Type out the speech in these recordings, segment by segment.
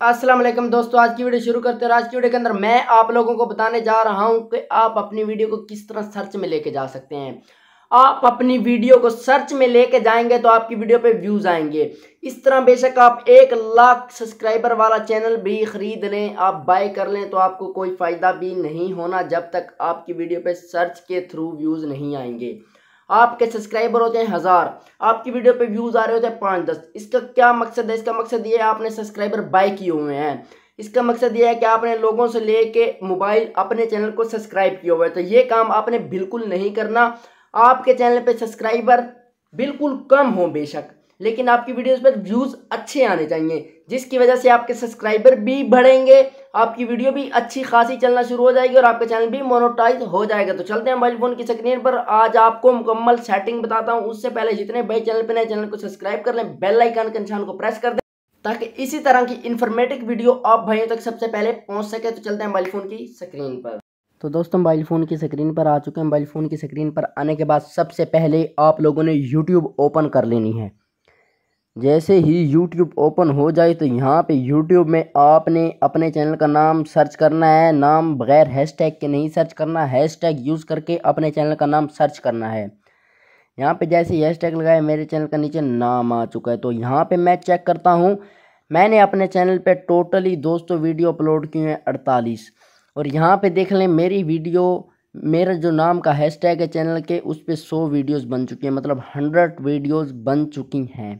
अस्सलाम वालेकुम दोस्तों, आज की वीडियो शुरू करते हैं। आज की वीडियो के अंदर मैं आप लोगों को बताने जा रहा हूँ कि आप अपनी वीडियो को किस तरह सर्च में लेके जा सकते हैं। आप अपनी वीडियो को सर्च में लेके जाएँगे तो आपकी वीडियो पे व्यूज़ आएँगे। इस तरह बेशक आप एक लाख सब्सक्राइबर वाला चैनल भी खरीद लें, आप बाय कर लें तो आपको कोई फ़ायदा भी नहीं होना जब तक आपकी वीडियो पे सर्च के थ्रू व्यूज़ नहीं आएँगे। आपके सब्सक्राइबर होते हैं हज़ार, आपकी वीडियो पे व्यूज़ आ रहे होते हैं पाँच, दस। इसका क्या मकसद है? इसका मकसद ये है आपने सब्सक्राइबर बाय किए हुए हैं। इसका मकसद ये है कि आपने लोगों से लेके मोबाइल अपने चैनल को सब्सक्राइब किया हुआ है। तो ये काम आपने बिल्कुल नहीं करना। आपके चैनल पर सब्सक्राइबर बिल्कुल कम हों बेशक। लेकिन आपकी वीडियोस पर व्यूज़ अच्छे आने चाहिए, जिसकी वजह से आपके सब्सक्राइबर भी बढ़ेंगे, आपकी वीडियो भी अच्छी खासी चलना शुरू हो जाएगी और आपका चैनल भी मोनोटाइज हो जाएगा। तो चलते हैं मोबाइल फ़ोन की स्क्रीन पर। आज आपको मुकम्मल सेटिंग बताता हूँ। उससे पहले जितने भाई चैनल पर नए चैनल को सब्सक्राइब कर लें, बेल आइकन के निशान को प्रेस कर दें, ताकि इसी तरह की इन्फॉर्मेटिव वीडियो आप भाइयों तक सबसे पहले पहुँच सके। तो चलते हैं मोबाइल फ़ोन की स्क्रीन पर। तो दोस्तों, मोबाइल फ़ोन की स्क्रीन पर आ चुके हैं। मोबाइल फ़ोन की स्क्रीन पर आने के बाद सबसे पहले आप लोगों ने यूट्यूब ओपन कर लेनी है। जैसे ही यूट्यूब ओपन हो जाए तो यहाँ पे यूट्यूब में आपने अपने चैनल का नाम सर्च करना है। नाम बगैर हैशटैग के नहीं सर्च करना हैशटैग यूज़ करके अपने चैनल का नाम सर्च करना है। यहाँ पे जैसे हैशटैग लगाए, मेरे चैनल का नीचे नाम आ चुका है। तो यहाँ पे मैं चेक करता हूँ, मैंने अपने चैनल पे टोटली दोस्तों वीडियो अपलोड किए हैं अड़तालीस। और यहाँ पे देख लें, मेरी वीडियो मेरा जो नाम का हैशटैग है चैनल के, उस पर सौ वीडियोज़ बन चुकी हैं। मतलब हंड्रेड वीडियोज़ बन चुकी हैं।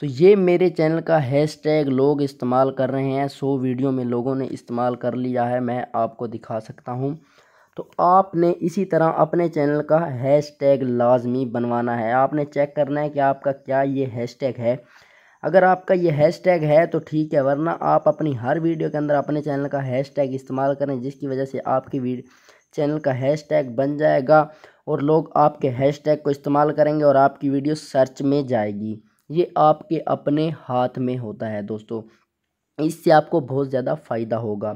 तो ये मेरे चैनल का हैश टैग लोग इस्तेमाल कर रहे हैं, सो वीडियो में लोगों ने इस्तेमाल कर लिया है, मैं आपको दिखा सकता हूँ। तो आपने इसी तरह अपने चैनल का हैश टैग लाजमी बनवाना है। आपने चेक करना है कि आपका क्या ये हैश टैग है। अगर आपका ये हैश टैग है तो ठीक है, वरना आप अपनी हर वीडियो के अंदर अपने चैनल का हैश टैग इस्तेमाल करें, जिसकी वजह से आपकी चैनल का हैश टैग बन जाएगा और लोग आपके हैश टैग को इस्तेमाल करेंगे और आपकी वीडियो सर्च में जाएगी। ये आपके अपने हाथ में होता है दोस्तों। इससे आपको बहुत ज़्यादा फ़ायदा होगा।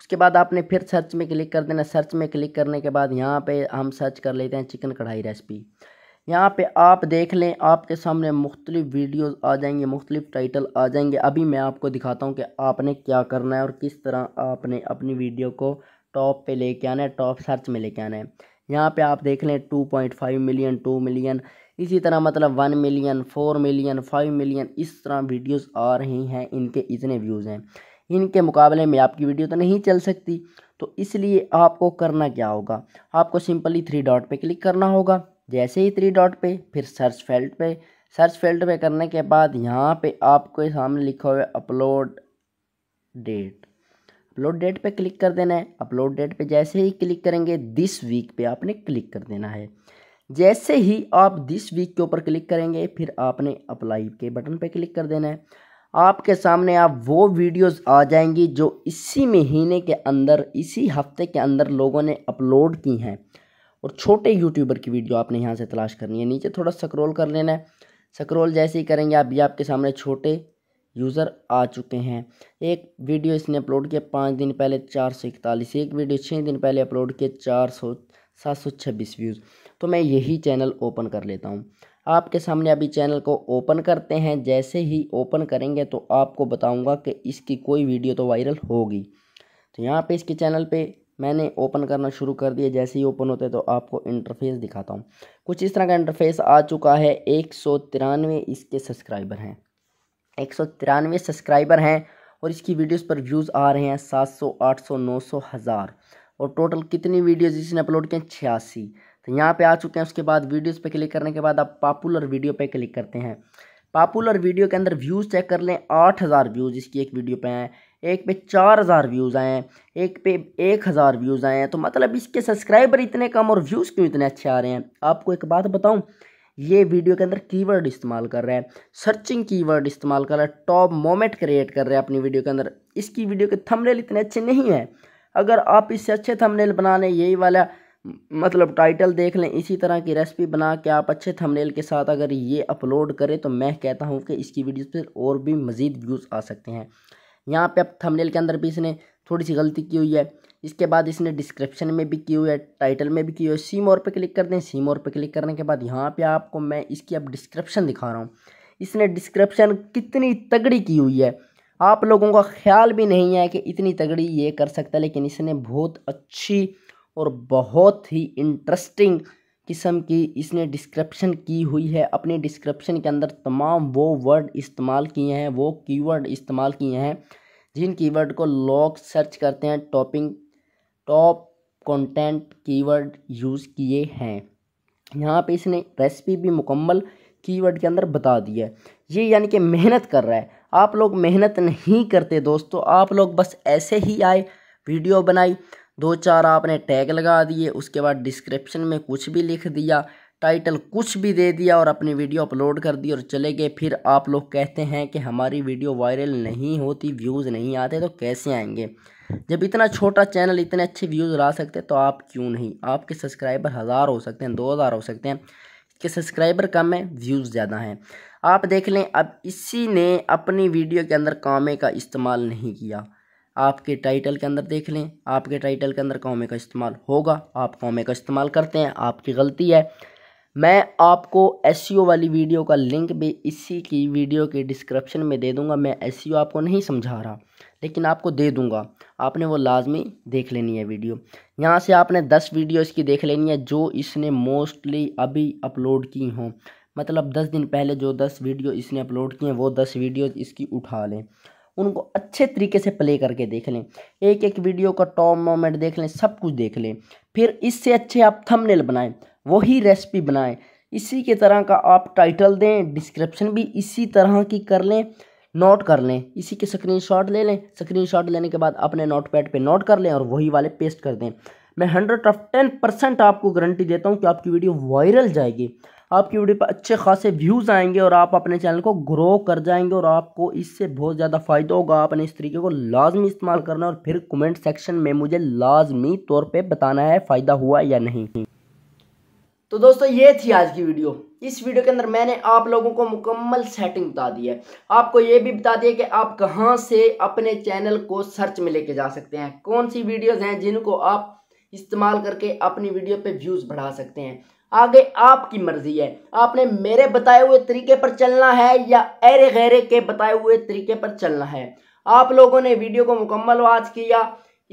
उसके बाद आपने फिर सर्च में क्लिक कर देना। सर्च में क्लिक करने के बाद यहाँ पे हम सर्च कर लेते हैं चिकन कढ़ाई रेसिपी। यहाँ पे आप देख लें, आपके सामने मुख्तलिफ़ वीडियोज़ आ जाएँगे, मुख्तलिफ़ टाइटल आ जाएँगे। अभी मैं आपको दिखाता हूँ कि आपने क्या करना है और किस तरह आपने अपनी वीडियो को टॉप पे लेके आना है, टॉप सर्च में लेके आना है। यहाँ पे आप देख लें, two point five million, two million इसी तरह मतलब one million, four million, five million इस तरह वीडियोस आ रही हैं, इनके इतने व्यूज़ हैं। इनके मुकाबले में आपकी वीडियो तो नहीं चल सकती तो इसलिए आपको करना क्या होगा? आपको सिंपली थ्री डॉट पे क्लिक करना होगा। जैसे ही थ्री डॉट पे, फिर सर्च फ़ील्ड पे। सर्च फ़ील्ड पे करने के बाद यहाँ पे आपको सामने लिखा हुआ अपलोड डेट। अपलोड डेट पे क्लिक कर देना है। अपलोड डेट पे जैसे ही क्लिक करेंगे, दिस वीक पे आपने क्लिक कर देना है। जैसे ही आप दिस वीक के ऊपर क्लिक करेंगे, फिर आपने अप्लाई के बटन पर क्लिक कर देना है। आपके सामने आप वो वीडियोस आ जाएँगी जो इसी महीने के अंदर, इसी हफ़्ते के अंदर लोगों ने अपलोड की हैं। और छोटे यूट्यूबर की वीडियो आपने यहाँ से तलाश करनी है। नीचे थोड़ा स्क्रॉल कर लेना है। स्क्रॉल जैसे ही करेंगे आप, ये आपके सामने छोटे यूज़र आ चुके हैं। एक वीडियो इसने अपलोड किया, पाँच दिन पहले चार सौ इकतालीस, एक वीडियो छः दिन पहले अपलोड किया, चार सौ सात सौ छब्बीस व्यूज़। तो मैं यही चैनल ओपन कर लेता हूँ। आपके सामने अभी चैनल को ओपन करते हैं, जैसे ही ओपन करेंगे तो आपको बताऊँगा कि इसकी कोई वीडियो तो वायरल होगी। तो यहाँ पे इसके चैनल पे मैंने ओपन करना शुरू कर दिया। जैसे ही ओपन होते तो आपको इंटरफेस दिखाता हूँ। कुछ इस तरह का इंटरफेस आ चुका है। एक सौ तिरानवे इसके सब्सक्राइबर हैं। एक सौ तिरानवे सब्सक्राइबर हैं और इसकी वीडियोस पर व्यूज़ आ रहे हैं सात सौ, आठ सौ, नौ सौ, हज़ार। और टोटल कितनी वीडियोज़ इसने अपलोड किए छियासी। तो यहाँ पे आ चुके हैं, उसके बाद वीडियोस पे क्लिक करने के बाद आप पॉपुलर वीडियो पे क्लिक करते हैं। पॉपुलर वीडियो के अंदर व्यूज़ चेक कर लें, आठ हज़ार व्यूज़ इसकी एक वीडियो पे हैं। एक पे चार हज़ार व्यूज़ आए हैं, एक पे एक हज़ार व्यूज़ आए हैं। तो मतलब इसके सब्सक्राइबर इतने कम और व्यूज़ क्यों इतने अच्छे आ रहे हैं? आपको एक बात बताऊँ, ये वीडियो के अंदर कीवर्ड इस्तेमाल कर रहा है, सर्चिंग कीवर्ड इस्तेमाल कर रहा है, टॉप मोमेंट क्रिएट कर रहे हैं अपनी वीडियो के अंदर। इसकी वीडियो के थंबनेल इतने अच्छे नहीं हैं। अगर आप इससे अच्छे थंबनेल बना लें यही वाला मतलब टाइटल देख लें, इसी तरह की रेसिपी बना के आप अच्छे थंबनेल के साथ अगर ये अपलोड करें तो मैं कहता हूँ कि इसकी वीडियो पर और भी मज़ीद व्यूज़ आ सकते हैं। यहाँ पे अब थंबनेल के अंदर भी इसने थोड़ी सी गलती की हुई है। इसके बाद इसने डिस्क्रिप्शन में भी की हुई है टाइटल में भी की हुई है। सी मोर पर क्लिक कर दें सी मोर पर क्लिक करने के बाद यहाँ पर आपको मैं इसकी अब डिस्क्रिप्शन दिखा रहा हूँ। इसने डिस्क्रिप्शन कितनी तगड़ी की हुई है। आप लोगों का ख्याल भी नहीं है कि इतनी तगड़ी ये कर सकता है, लेकिन इसने बहुत अच्छी और बहुत ही इंटरेस्टिंग किस्म की इसने डिस्क्रिप्शन की हुई है। अपने डिस्क्रिप्शन के अंदर तमाम वो वर्ड इस्तेमाल किए हैं, वो कीवर्ड इस्तेमाल किए हैं, जिन कीवर्ड को लोग सर्च करते हैं topping top content keyword use किए हैं। यहाँ पे इसने रेसिपी भी मुकम्मल कीवर्ड के अंदर बता दिया है। ये यानी कि मेहनत कर रहा है। आप लोग मेहनत नहीं करते दोस्तों, आप लोग बस ऐसे ही आए, वीडियो बनाई, दो चार आपने टैग लगा दिए, उसके बाद डिस्क्रिप्शन में कुछ भी लिख दिया, टाइटल कुछ भी दे दिया और अपनी वीडियो अपलोड कर दी और चले गए। फिर आप लोग कहते हैं कि हमारी वीडियो वायरल नहीं होती, व्यूज़ नहीं आते तो कैसे आएँगे? जब इतना छोटा चैनल, इतने अच्छे व्यूज़ ला सकते तो आप क्यों नहीं? आपके सब्सक्राइबर हज़ार हो सकते हैं, दो हज़ार हो सकते हैं। इसके सब्सक्राइबर कम है, व्यूज़ ज़्यादा हैं। आप देख लें, अब इसी ने अपनी वीडियो के अंदर कामे का इस्तेमाल नहीं किया। आपके टाइटल के अंदर देख लें, आपके टाइटल के अंदर कौमे का इस्तेमाल होगा, आप कौमे का इस्तेमाल करते हैं, आपकी गलती है। मैं आपको एस वाली वीडियो का लिंक भी इसी की वीडियो के डिस्क्रिप्शन में दे दूँगा, मैं एस आपको नहीं समझा रहा। लेकिन आपको दे दूँगा। आपने वो लाजमी देख लेनी है वीडियो। यहाँ से आपने दस वीडियो इसकी देख लेनी है जो इसने मोस्टली अभी अपलोड की हों। मतलब दस दिन पहले जो दस वीडियो इसने अपलोड की हैं, वो दस वीडियो इसकी उठा लें। उनको अच्छे तरीके से प्ले करके देख लें। एक एक वीडियो का टॉप मोमेंट देख लें, सब कुछ देख लें। फिर इससे अच्छे आप थंबनेल बनाएँ, वही रेसिपी बनाएँ। इसी के तरह का आप टाइटल दें डिस्क्रिप्शन भी इसी तरह की कर लें। नोट कर लें। इसी के स्क्रीनशॉट ले लें। स्क्रीनशॉट लेने के बाद अपने नोट पैड पर नोट कर लें और वही वाले पेस्ट कर दें। मैं हंड्रेड ऑफ़ टेन परसेंट आपको गारंटी देता हूँ कि आपकी वीडियो वायरल जाएगी। आपकी वीडियो पर अच्छे खासे व्यूज़ आएँगे और आप अपने चैनल को ग्रो कर जाएँगे और आपको इससे बहुत ज़्यादा फ़ायदा होगा। आपने इस तरीके को लाजमी इस्तेमाल करना और फिर कमेंट सेक्शन में मुझे लाजमी तौर पे बताना है फ़ायदा हुआ या नहीं। तो दोस्तों, ये थी आज की वीडियो इस वीडियो के अंदर मैंने आप लोगों को मुकम्मल सेटिंग बता दी है। आपको ये भी बता दिया कि आप कहाँ से अपने चैनल को सर्च में लेके जा सकते हैं। कौन सी वीडियोज़ हैं जिनको आप इस्तेमाल करके अपनी वीडियो पे व्यूज़ बढ़ा सकते हैं। आगे आपकी मर्ज़ी है। आपने मेरे बताए हुए तरीके पर चलना है या अरे गहरे के बताए हुए तरीके पर चलना है। आप लोगों ने वीडियो को मुकम्मल वाच किया।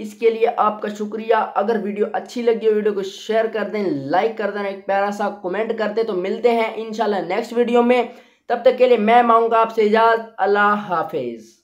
इसके लिए आपका शुक्रिया। अगर वीडियो अच्छी लगी हो, वीडियो को शेयर कर दें लाइक कर देना एक प्यारा सा कमेंट कर दें तो मिलते हैं इंशाल्लाह नेक्स्ट वीडियो में। तब तक के लिए मैं मांगूँगा आपसे इजाज़। अल्लाह हाफिज़।